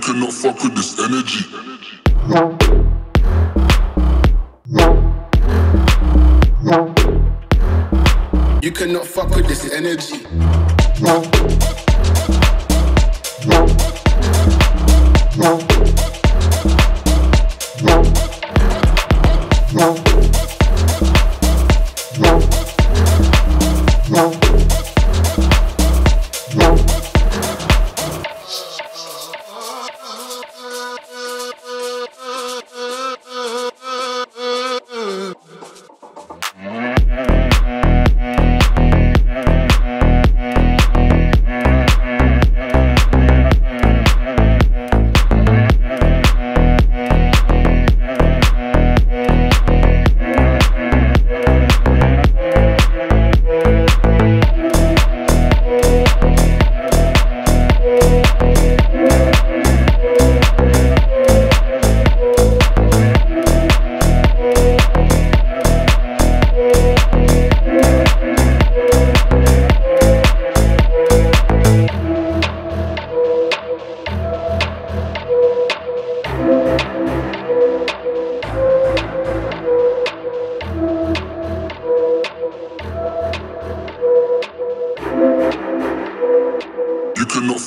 You cannot fuck with this energy. You cannot fuck with this energy.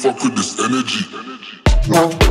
Fuck with this energy.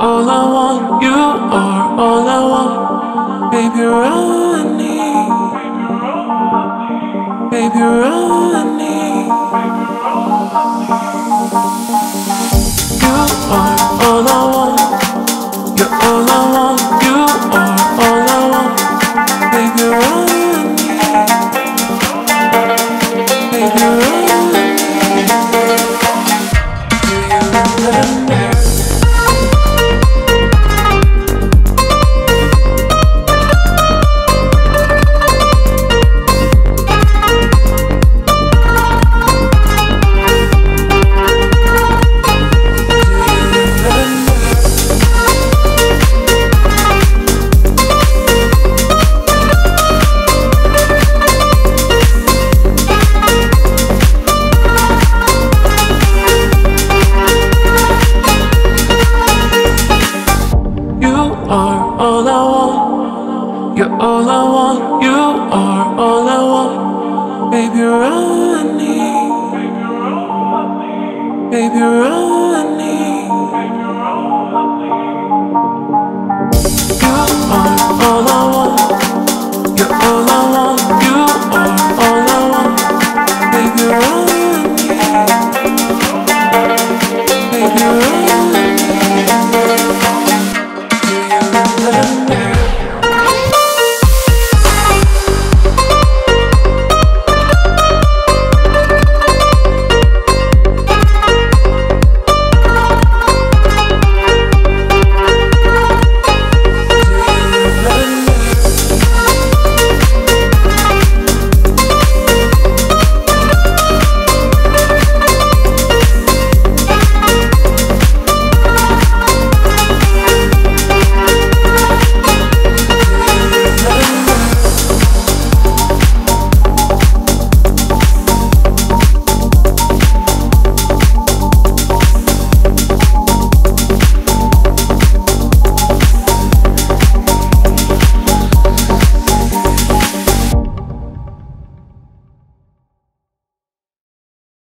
All I want. You are all I want. Baby, running. Baby, running. You are all I want. You're all I want. All I want. You are all I want. Baby, running. Baby, running. You are all I want. You're all I want. You are all I want. Baby, running. Baby, running.